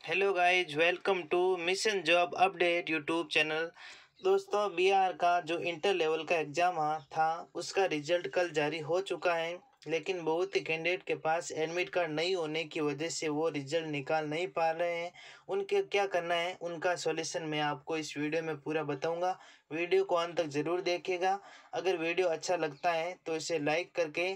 Hello guys welcome to Mission Job Update YouTube channel दोस्तों बिहार का जो इंटर लेवल का एग्ज़ाम था, उसका रिज़ल्ट कल जारी हो चुका है, लेकिन बहुत ही कैंडिडेट के पास एडमिट कार्ड नहीं होने की वजह से वो रिज़ल्ट निकाल नहीं पा रहे हैं। उनके क्या करना है, उनका सॉल्यूशन मैं आपको इस वीडियो में पूरा बताऊँगा। वीडियो को अंत तक ज़रूर देखिएगा। अगर वीडियो अच्छा लगता है तो इसे लाइक करके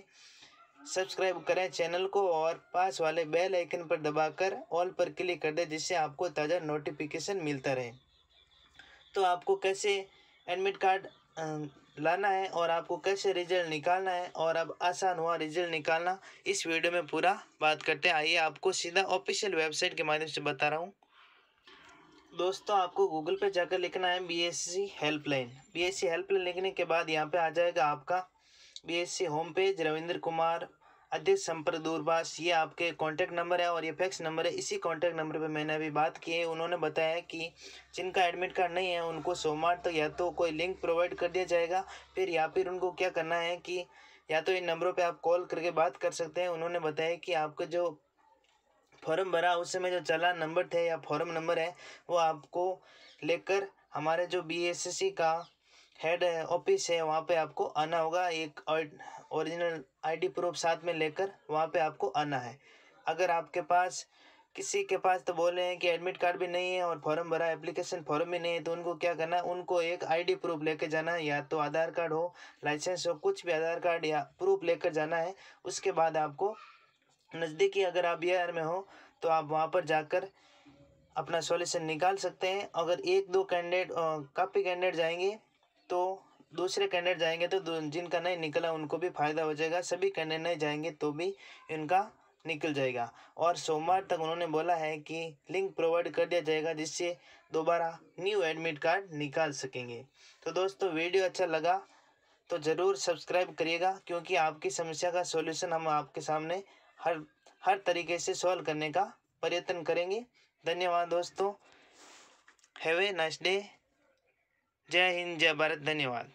सब्सक्राइब करें चैनल को और पास वाले बेल आइकन पर दबाकर ऑल पर क्लिक कर दें जिससे आपको ताज़ा नोटिफिकेशन मिलता रहे। तो आपको कैसे एडमिट कार्ड लाना है और आपको कैसे रिज़ल्ट निकालना है और अब आसान हुआ रिज़ल्ट निकालना, इस वीडियो में पूरा बात करते हैं। आइए आपको सीधा ऑफिशियल वेबसाइट के माध्यम से बता रहा हूँ। दोस्तों, आपको गूगल पे जाकर लिखना है B S C helpline B S C helpline लिखने के बाद यहाँ पे आ जाएगा आपका BSC home page Ravindra Kumar अध्यक्ष संपर्क दूरभाष, ये आपके कॉन्टैक्ट नंबर है और ये फैक्स नंबर है। इसी कॉन्टैक्ट नंबर पे मैंने अभी बात की है। उन्होंने बताया कि जिनका एडमिट कार्ड नहीं है, उनको सोमवार तक तो या तो कोई लिंक प्रोवाइड कर दिया जाएगा। फिर या फिर उनको क्या करना है कि या तो इन नंबरों पे आप कॉल करके बात कर सकते हैं। उन्होंने बताया कि आपका जो फॉर्म भरा, उस समय जो चला नंबर थे या फॉर्म नंबर है, वो आपको लेकर हमारे जो बी का हेड ऑफ़िस है, वहाँ पे आपको आना होगा। एक ओरिजिनल आईडी प्रूफ साथ में लेकर वहाँ पे आपको आना है। अगर आपके पास, किसी के पास तो बोले हैं कि एडमिट कार्ड भी नहीं है और फॉर्म भरा एप्लीकेशन फॉर्म भी नहीं है तो उनको क्या करना है? उनको एक आईडी प्रूफ लेकर जाना है, या तो आधार कार्ड हो लाइसेंस हो, कुछ भी आधार कार्ड या प्रूफ लेकर जाना है, उसके बाद आपको नज़दीकी अगर आप बिहार में हो तो आप वहाँ पर जाकर अपना सॉल्यूशन निकाल सकते हैं। अगर एक दो कैंडिडेट काफ़ी कैंडिडेट जाएँगे तो दूसरे कैंडिडेट जाएँगे तो जिनका नहीं निकला उनको भी फ़ायदा हो जाएगा। सभी कैंडिडेट नहीं जाएँगे तो भी इनका निकल जाएगा। और सोमवार तक उन्होंने बोला है कि लिंक प्रोवाइड कर दिया जाएगा, जिससे दोबारा न्यू एडमिट कार्ड निकाल सकेंगे। तो दोस्तों, वीडियो अच्छा लगा तो ज़रूर सब्सक्राइब करिएगा, क्योंकि आपकी समस्या का सॉल्यूशन हम आपके सामने हर हर तरीके से सॉल्व करने का प्रयत्न करेंगे। धन्यवाद दोस्तों। Have a nice day. जय हिंद जय भारत धन्यवाद।